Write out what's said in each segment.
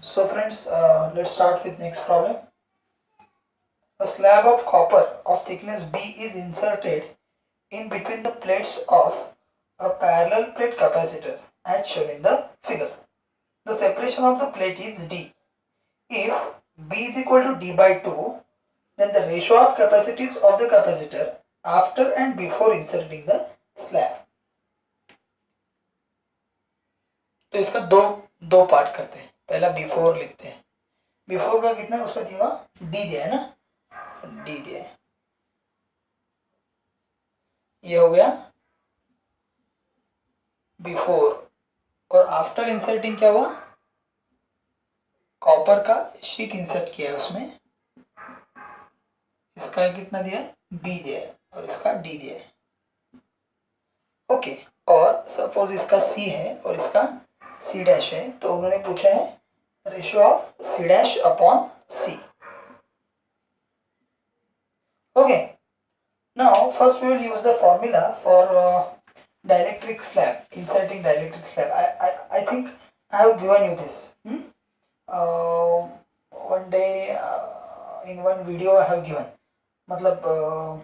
So friends, uh, let's start with next problem. A slab of copper of thickness B is inserted in between the plates of a parallel plate capacitor as shown in the figure. The separation of the plate is D. If B is equal to D by 2, then the ratio of capacities of the capacitor after and before inserting the slab. तो इसका दो दो part करते हैं पहला before लिखते हैं। Before का कितना है उसका दिया डी दिया है ना? डी दिया है। ये हो गया बिफोर और आफ्टर इंसर्टिंग क्या हुआ? कॉपर का शीट इंसर्ट किया है उसमें। इसका कितना दिया है? बी दिया है। और इसका डी दिया है। ओके और सपोज़ इसका सी है और इसका सी डैश है तो उन्होंने पूछा है ratio of C dash upon C okay now first we will use the formula for dielectric slab inserting dielectric slab i i, I think i have given you this hmm? uh, one day uh, in one video i have given मतलब uh,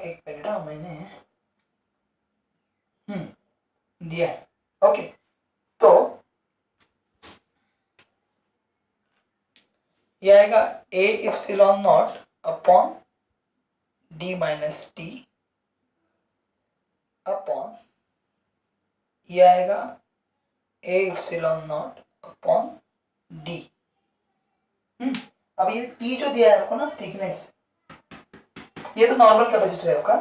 एक minute हाँ मैंने hmm दिया है okay तो ये आएगा A epsilon nought upon D minus T upon, ये आएगा A epsilon nought upon D hmm अब ये टी जो दिया है आपको ना थिकनेस ये तो नॉर्मल कैपेसिटर है आपका।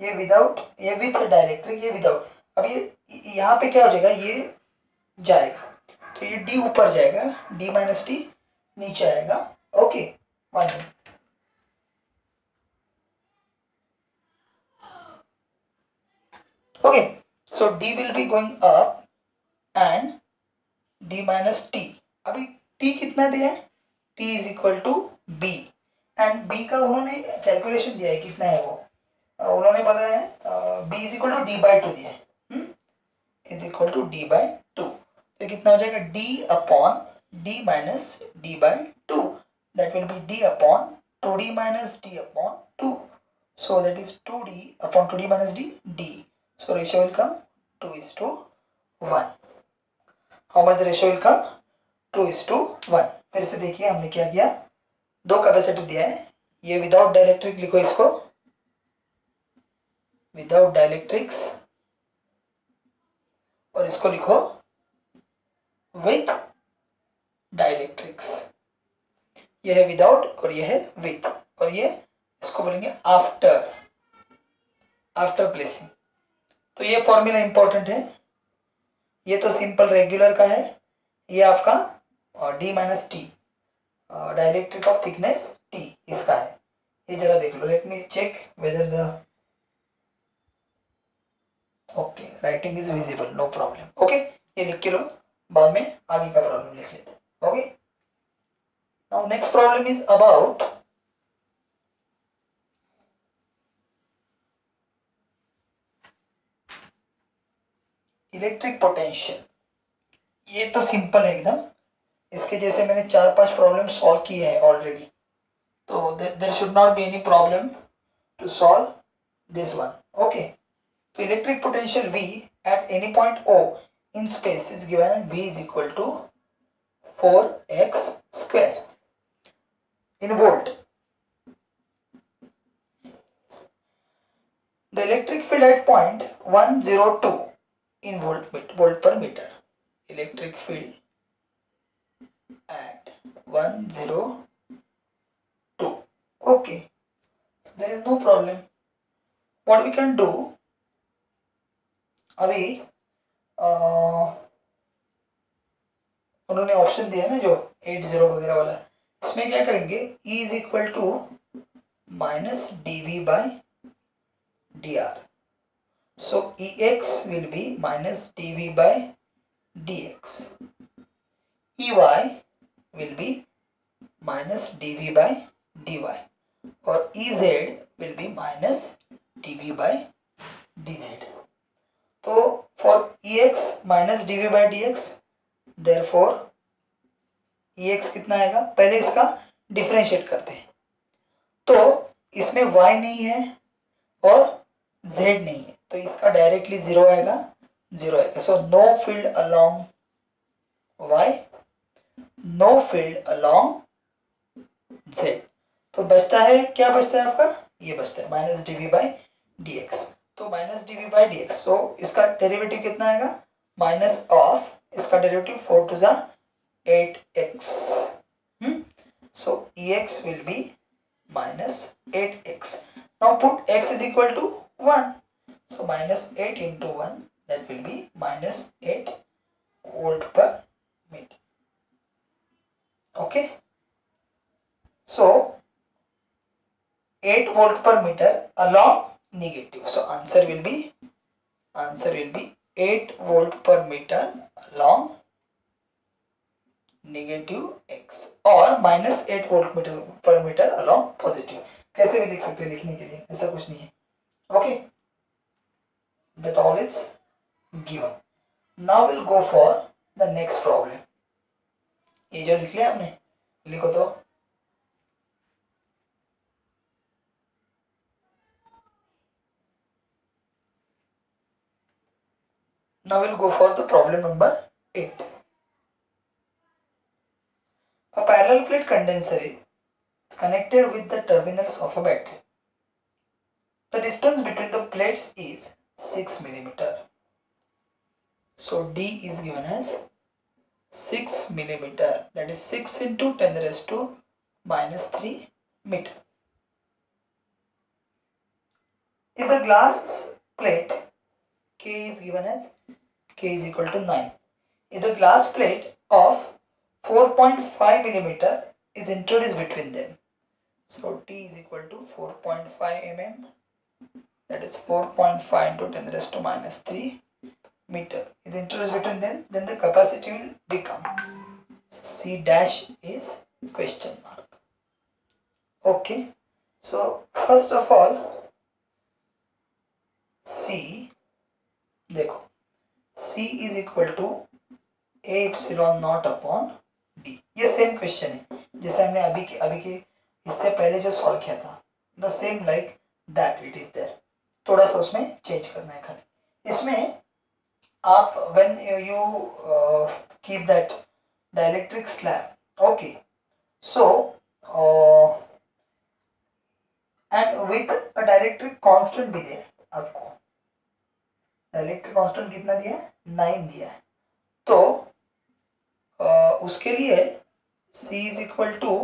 ये विदाउट ये विथ डायरेक्ट्रिक ये विदाउट अब ये, यहाँ पे क्या हो जाएगा, ये जाएगा। तो ये डी ऊपर जाएगा डी माइनस टी नीचे आएगा। Okay one okay so D will be going up and D minus T अभी टी कितना दिया है? T is equal to B and B का उन्होंने कैलकुलेशन दिया है कितना है वो। उन्होंने बताया है B is equal to D by two दिया है। Is equal to D by two तो कितना हो जाएगा? D upon minus D by two that will be D upon two D minus D upon two so, that is 2d upon 2d minus d d. So, ratio will come 2 is to 1 how much the ratio will come? 2 is to 1 फिर से देखिए, हमने क्या किया? दो capacitor दिया है। ये विदाउट डायलेक्ट्रिक लिखो इसको। विदाउट डायलेक्ट्रिक्स और इसको लिखो विथ डायलेक्ट्रिक्स यह है विदाउट और यह है विथ और ये इसको बोलेंगे आफ्टर आफ्टर प्लेसिंग तो ये फॉर्मूला इंपॉर्टेंट है। ये तो सिंपल रेगुलर का है। ये आपका D minus T dielectric of thickness T इसका है। ये जरा देख लो। Let me check whether the okay writing is visible no problem okay ये लिख के लो। बाद में आगे का प्रॉब्लम लिख लेते okay now next problem is about electric potential ये तो सिंपल है एकदम। इसके जैसे मैंने चार पाँच प्रॉब्लम सॉल्व किए हैं ऑलरेडी तो there should not be any problem to solve this one okay तो electric potential V at any point O in space is given and V is equal to 4x square in volt. The electric field at point 102 in volt, volt per meter. Electric field at 102. Okay. So there is no problem. What we can do अभी उन्होंने option दिया ना जो eight zero वगैरह वाला। इसमें क्या करेंगे? E is equal to minus D V by D R so E X will be minus D V by D X E Y will be minus D V by D Y और E Z will be minus D V by D Z तो for E X minus D V by D X there for E X कितना आएगा? पहले इसका differentiate करते हैं। तो इसमें y नहीं है और z नहीं है। तो इसका डायरेक्टली ज़ीरो आएगा ज़ीरो आएगा। So no field along y no field along z तो बचता है, क्या बचता है आपका? ये बचता है minus D V by D X तो minus D V by D X तो इसका डेरिवेटिव कितना आएगा? माइनस ऑफ़ इसका derivative four to the eight X so E X will be minus 8x. Now put x is equal to 1. So minus 8 into 1 that will be minus 8 volt per meter. Okay. So 8 volt per meter along negative. So answer will be answer will be 8 volt per meter along negative X और minus eight volt meter per meter along positive कैसे भी लिख सकते हैं लिखने के लिए? ऐसा कुछ नहीं है। Okay that all is given now will go for the next problem ये जो लिख लिया आपने, लिखो तो। Now we'll go for the problem number 8 A parallel plate condenser is connected with the terminals of a battery. The distance between the plates is 6 millimeter. So D is given as 6 millimeter that is 6 into 10 raised to minus 3 meter. If the glass plate K is given as K is equal to 9. If the glass plate of 4.5 millimeter is introduced between them. So T is equal to 4.5 mm that is 4.5 into 10 raised to minus 3 meter is introduced between them then the capacity will become C dash is question mark. Okay. So first of all C देखो, C is equal to A epsilon naught upon D ये same question है। जैसे हमने अभी के अभी के इससे पहले जो सॉल्व किया था the same like that it is there थोड़ा सा उसमें चेंज करना है खाली। इसमें आप when you keep that dielectric slab okay so and with a dielectric constant भी दिया आपको। डायलेक्ट्रिक कांस्टेंट कितना दिया है? नाइन दिया है। तो आ, उसके लिए C is equal to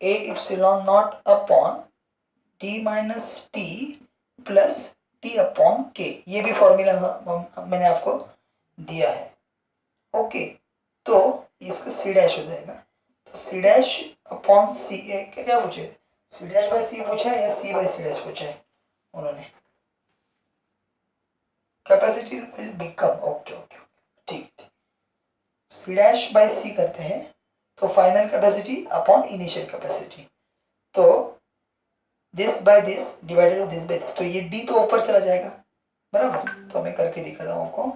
A epsilon naught upon T minus T plus T upon K ये भी फॉर्मूला मैंने आपको दिया है। ओके तो इसका सी डैश हो जाएगा। तो सी डैश अपॉन सी क्या पूछे? सी डैश बाय सी पूछा है या सी बाय सी डैश पूछा है? उन्होंने। Capacity will become, okay okay ठीक सी डैश बाई सी करते हैं तो final capacity upon initial capacity. तो this by this divided by this by this तो ये डी तो ऊपर चला जाएगा, बराबर? तो मैं करके दिखाता हूँ आपको।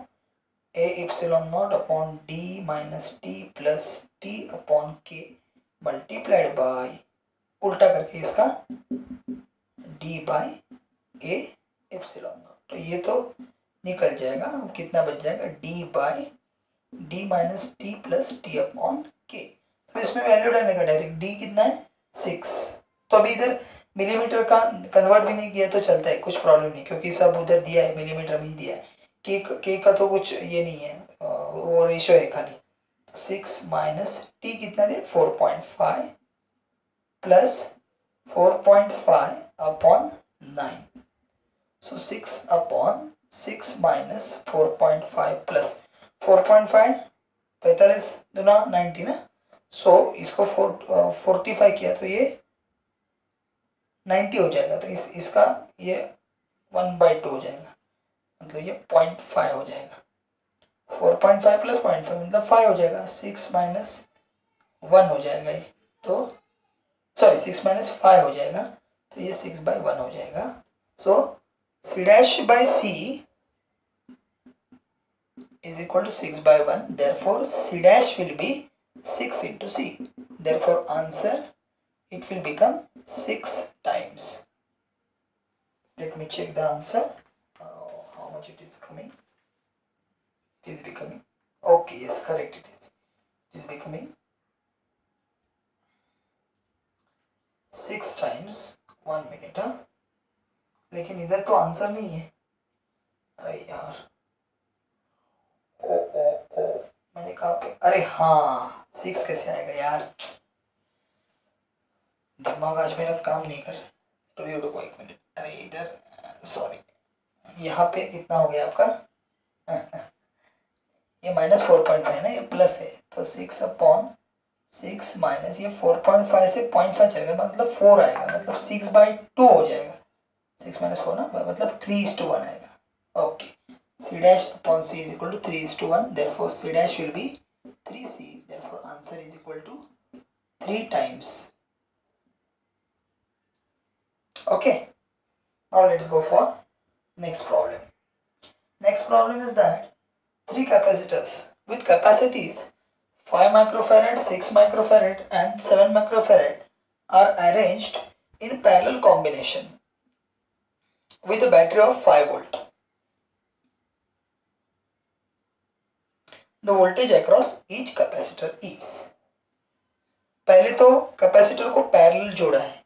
A epsilon naught upon D minus T plus T upon K multiplied by उल्टा करके इसका D by A epsilon naught तो ये तो निकल जाएगा, कितना बच जाएगा? D by D minus T plus T upon K तो इसमें वैल्यू डालने का डायरेक्ट डी कितना है? सिक्स तो अभी इधर मिलीमीटर का कन्वर्ट भी नहीं किया तो चलता है, कुछ प्रॉब्लम नहीं, क्योंकि सब उधर दिया है मिलीमीटर भी दिया है। के के का तो कुछ ये नहीं है वो रेशो है खाली। सिक्स माइनस टी कितना दिया? Four point five plus four point five upon nine so six upon six minus four point five plus four point five पैंतालीस दुना नाइन्टी ना? सो इसको फोर फोर्टी फाइव किया तो ये नाइन्टी हो जाएगा। तो इस, इसका ये वन बाई टू हो जाएगा। मतलब ये पॉइंट फाइव हो जाएगा। Four point five plus point five मतलब फाइव हो जाएगा। सिक्स माइनस वन हो जाएगा ये। तो सॉरी सिक्स माइनस फाइव हो जाएगा। तो ये सिक्स बाई वन हो जाएगा। सो c dash by c is equal to 6 by 1 therefore c dash will be 6 into c. Therefore answer it will become 6 times. Let me check the answer. Uh, how much it is coming? It is becoming okay yes correct it is. It is becoming 6 times 1 minute huh? लेकिन इधर तो answer नहीं है। अरे यार। ओ ओ ओ। मैंने कहा अरे हाँ सिक्स कैसे आएगा यार? दिमाग आज मेरा काम नहीं कर रुको रुको एक मिनट अरे इधर सॉरी यहाँ पे कितना हो गया आपका? ये माइनस फोर पॉइंट फाइव ना, ये प्लस है। तो सिक्स अपॉन सिक्स माइनस ये फोर पॉइंट फाइव से पॉइंट फाइव चलेगा। मतलब फोर आएगा। मतलब सिक्स बाई टू हो जाएगा। सिक्स माइनस फोर ना मतलब थ्री इज टू वन आएगा okay C dash upon C is equal to three is two one there four C dash will be three C there four answer is equal to three times okay now let's go for next problem next problem is that three capacitors with capacities 5 microfarad 6 microfarad and 7 microfarad are arranged in parallel combination With a battery of 5 volt the voltage across each capacitor is पहले तो capacitor को parallel जोड़ा है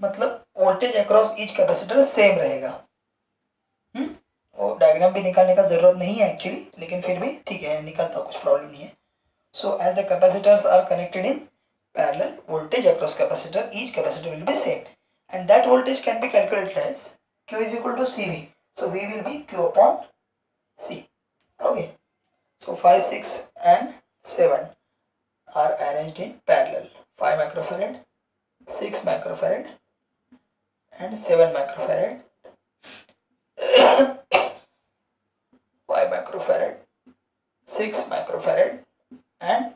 मतलब voltage across each capacitor same रहेगा हम्म वो diagram भी निकालने का ज़रूरत नहीं है एक्चुअली लेकिन फिर भी ठीक है निकलता कुछ प्रॉब्लम नहीं है so as the capacitors are connected in parallel voltage across capacitor each capacitor will be same and that voltage can be calculated as q is equal to cv so v will be q upon c. Okay. So 5 6 and 7 are arranged in parallel. 5 microfarad 6 microfarad and 7 microfarad 5 microfarad 6 microfarad and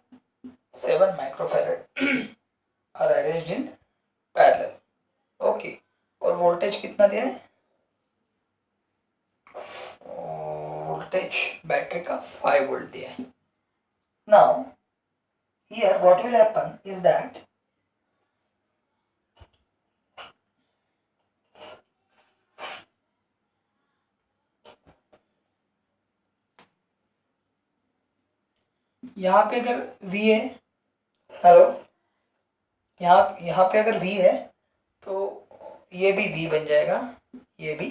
7 microfarad 5 volt दिया है now here what will happen is that यहाँ पे अगर V है hello यहाँ यहाँ पे अगर V है तो ये भी V बन जाएगा, ये भी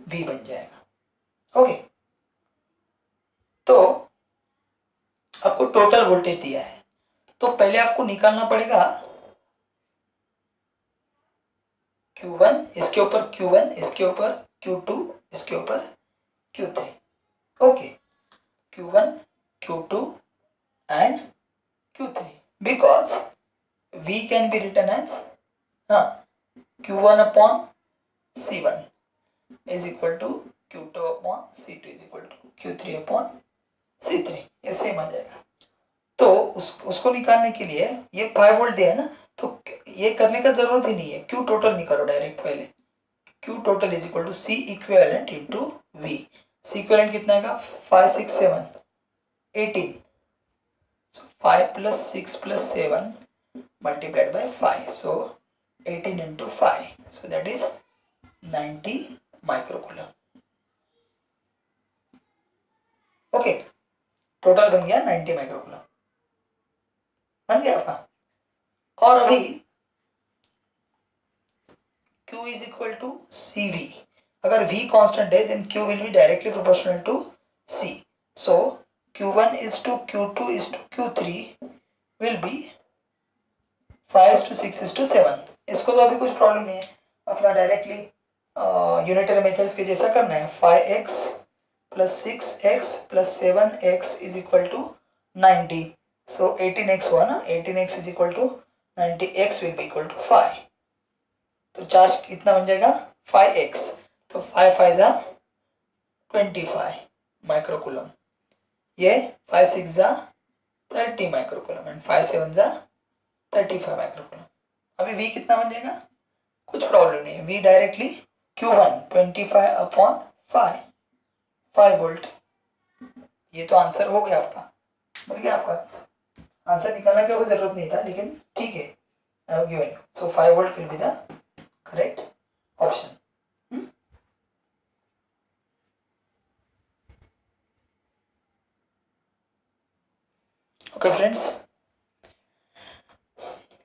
V बन जाएगा ओके तो आपको टोटल वोल्टेज दिया है। तो पहले आपको निकालना पड़ेगा Q1 इसके ऊपर Q1 इसके ऊपर Q2 इसके ऊपर Q3 okay okay. Q1 Q2 and Q3 because V can be written as हाँ Q1 one upon C one is equal to Q two upon C two is equal to Q three upon C three ये same आ जाएगा। तो उस, उसको निकालने के लिए ये फाइव वोल्ट दिया है ना तो ये करने का ज़रूरत ही नहीं है। क्यू टोटल निकालो डायरेक्ट पहले। Q total is equal to C equivalent into V C equivalent कितना आएगा? Five six seven eighteen so 5 plus 6 plus 7 multiplied by 5 so 18 into 5 so, that is 90 microcoulomb. Okay total बन गया 90 microcoulomb बन गया आपका। और अभी Q is equal to C V अगर V कॉन्स्टेंट है then Q will be directly proportional to C so Q1 one is to Q two is to Q three will be five to six is to seven इसको तो अभी कुछ problem नहीं है। अपना directly unitary methods के जैसा करना है। Five X plus six X plus seven X is equal to ninety so 18x हुआ ना 18x is equal to 90x will be equal to 5 तो चार्ज कितना बन जाएगा? 5x तो 5 5 जा 25 माइक्रोकुलम ये 5 सिक्स जा 30 माइक्रोकुलम एंड 5 7 जा 35 माइक्रोकुलम अभी v कितना बन जाएगा? कुछ प्रॉब्लम नहीं है। V directly q1 25 upon 5 5 volt ये तो आंसर हो गया आपका। मिल गया आपका आंसर आंसर निकालना की कोई ज़रूरत नहीं था, लेकिन ठीक है so five volt will be the correct option okay friends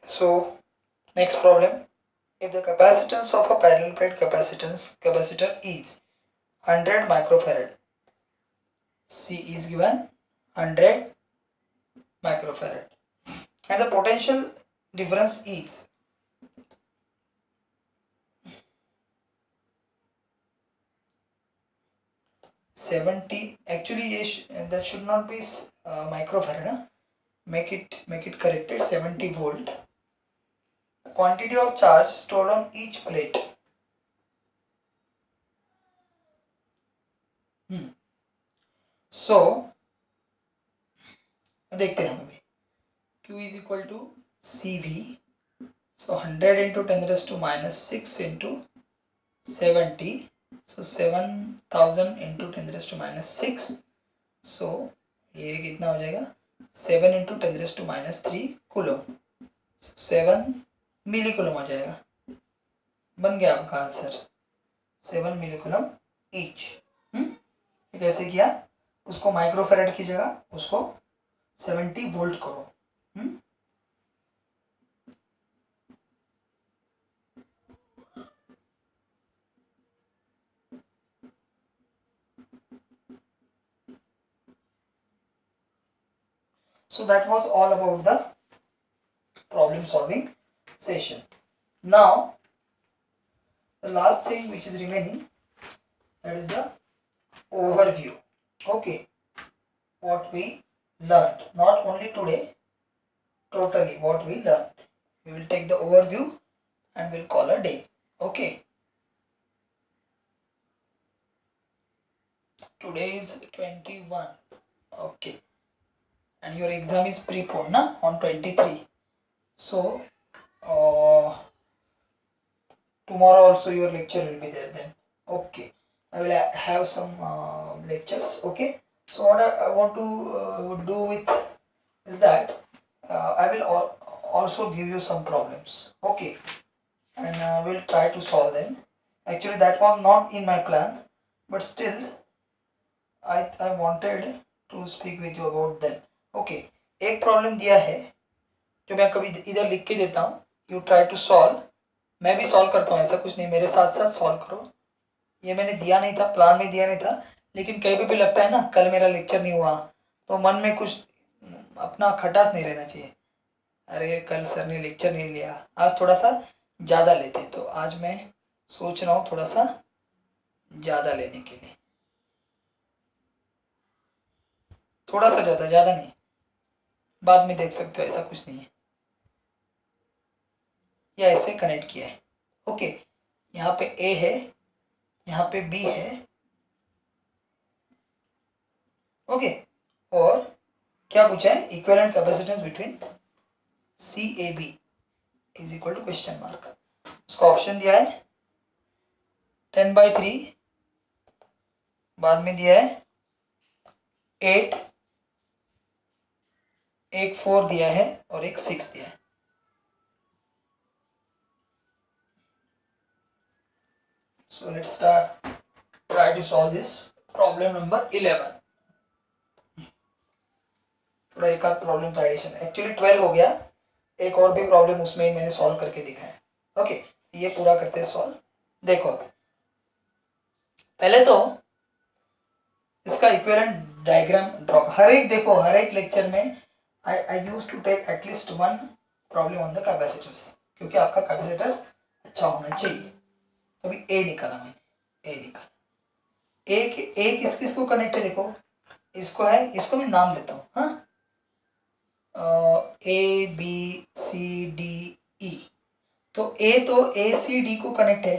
so next problem if the capacitance of a parallel plate capacitance capacitor is hundred microfarad C is given hundred microfarad and the potential difference is Seventy. Actually, that should not be uh, microfarad. Huh? make it make it corrected 70 volt The quantity of charge stored on each plate hmm. so देखते हैं हम। अभी q is equal to cv so 100 into 10 raised to minus 6 into 70 so 7000 into 10 raised to minus 6 so ये कितना हो जाएगा? Seven into ten raise to minus three coulomb seven milli coulomb हो जाएगा। बन गया आपका answer seven milli coulomb each कैसे किया? उसको माइक्रोफेरेड की जगह उसको सेवेंटी वोल्ट करो हुँ? So that was all about the problem solving session. Now the last thing which is remaining that is the overview. Okay, what we learned not only today, totally what we learned. We will take the overview and we'll call a day. Okay. Today is 21. Okay and your exam is preponed na on 23 so uh, tomorrow also your lecture will be there then okay i will have some uh, lectures okay so what i, I want to uh, do with is that uh, i will al- also give you some problems okay and uh, we'll try to solve them actually that was not in my plan but still i i wanted to speak with you about them okay एक problem दिया है जो मैं कभी इधर लिख के देता हूँ यू ट्राई टू सॉल्व मैं भी सॉल्व करता हूँ ऐसा कुछ नहीं मेरे साथ साथ सॉल्व करो ये मैंने दिया नहीं था प्लान में दिया नहीं था लेकिन कहीं भी लगता है ना, कल मेरा लेक्चर नहीं हुआ तो मन में कुछ अपना खटास नहीं रहना चाहिए। अरे, कल सर ने लेक्चर नहीं लिया। आज थोड़ा सा ज़्यादा लेते हैं तो आज मैं सोच रहा हूँ थोड़ा सा ज़्यादा लेने के लिए। थोड़ा सा ज़्यादा ज़्यादा नहीं। बाद में देख सकते हो, ऐसा कुछ नहीं है। या ऐसे कनेक्ट किया है। ओके यहाँ पे ए है, यहाँ पे बी है ओके और क्या पूछा है equivalent capacitance between C A B is equal to question mark उसका ऑप्शन दिया है टेन बाई थ्री बाद में दिया है एट एक फोर दिया है और एक सिक्स दिया है so, let's start. Try to solve this problem number 11 थोड़ा एक आध प्रॉब्लम तो एडिशन एक्चुअली ट्वेल्व हो गया। एक और भी प्रॉब्लम उसमें ही मैंने सॉल्व करके दिखाया ओके ये पूरा करते हैं सॉल्व देखो पहले तो इसका इक्विवेलेंट डायग्राम ड्रॉ हर एक देखो, हर एक लेक्चर में I I use to take at least one problem on the capacitors क्योंकि आपका कैपेसिटर्स अच्छा होना चाहिए। अभी ए निकाला मैंने। ए निकाला। ए ए किस किस को कनेक्ट है? देखो, इसको है इसको मैं नाम देता हूँ हाँ? A B C D E तो ए तो ए सी डी को कनेक्ट है।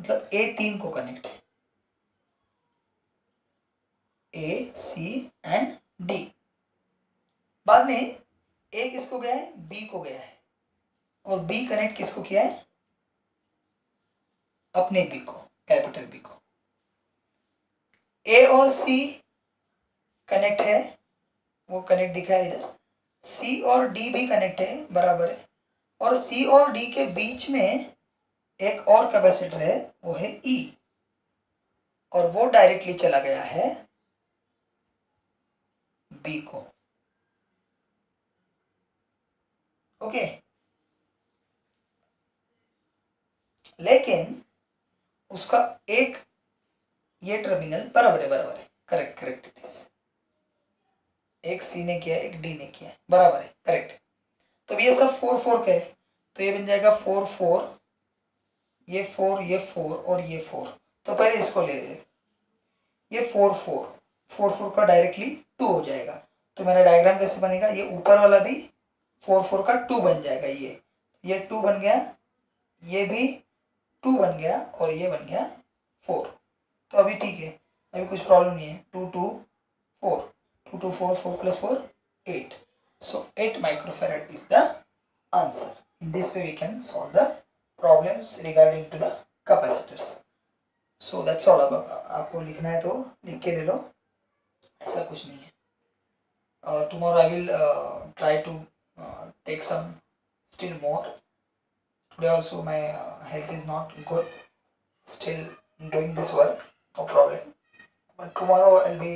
मतलब ए तीन को कनेक्ट है। ए सी एंड डी बाद में ए किसको गया है? बी को गया है। और बी कनेक्ट किसको किया है? अपने बी को कैपिटल बी को। ए और सी कनेक्ट है। वो कनेक्ट दिखा है इधर। सी और डी भी कनेक्ट है, बराबर है। और सी और डी के बीच में एक और कैपेसिटर है, वो है ई e. और वो डायरेक्टली चला गया है बी को। ओके लेकिन उसका एक ये टर्मिनल बराबर है बराबर है। करेक्ट करेक्ट इट इज़ एक सी ने किया, एक डी ने किया। बराबर है करेक्ट तो ये सब फोर फोर का है? तो ये बन जाएगा फोर फोर ये फोर ये फोर और ये फोर तो पहले इसको ले ले ये फोर फोर फोर फोर का डायरेक्टली टू हो जाएगा। तो मेरा डायग्राम कैसे बनेगा? ये ऊपर वाला भी फोर फोर का टू बन जाएगा ये। ये टू बन गया, ये भी टू बन गया और ये बन गया फोर तो अभी ठीक है, अभी कुछ प्रॉब्लम नहीं है। Two two four two two four four plus four eight so 8 microfarad is the answer in this way we can solve the problems regarding to the capacitors so that's all about आपको लिखना है तो लिख के ले लो ऐसा कुछ नहीं है tomorrow I will uh, try to uh, take some still more today also my uh, health is not good still doing this work no problem but tomorrow I'll be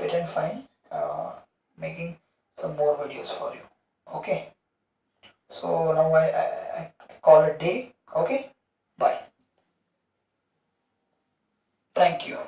fit and fine uh, making some more videos for you. Okay? So now I, I, I call it day. Okay? Bye. Thank you